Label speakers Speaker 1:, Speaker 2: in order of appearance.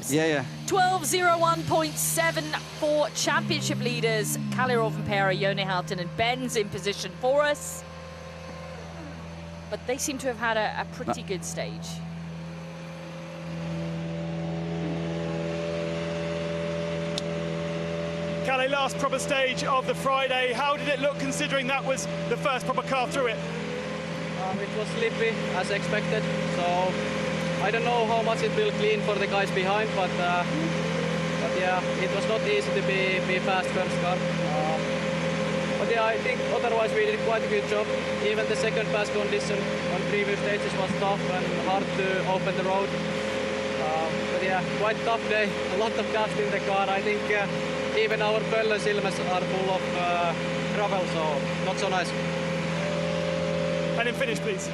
Speaker 1: times.
Speaker 2: Yeah, yeah.
Speaker 1: 12.01.7 for championship leaders. Kalle Rovanperä, Jonne Halttunen, and Ben's in position for us. But they seem to have had a, a pretty good stage.
Speaker 3: Kalle, last proper stage of the Friday. How did it look considering that was the first proper car through it?
Speaker 4: Um, it was slippy as expected, so I don't know how much it will clean for the guys behind, but uh, but yeah, it was not easy to be, be fast first car. Um, but yeah, I think otherwise we did quite a good job. Even the second pass condition on previous stages was tough and hard to open the road. Um, but yeah, quite tough day. A lot of dust in the car. I think uh, even our pöllönsilmät are full of uh, gravel, so not so nice.
Speaker 3: And in finish, please.